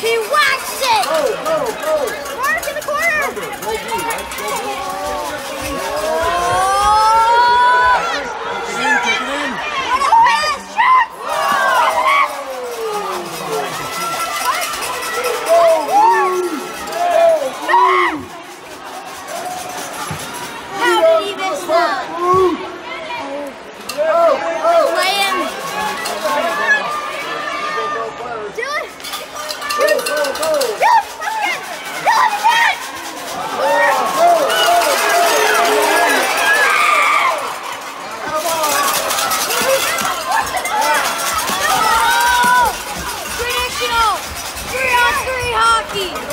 He watched it! Oh, oh, oh. い。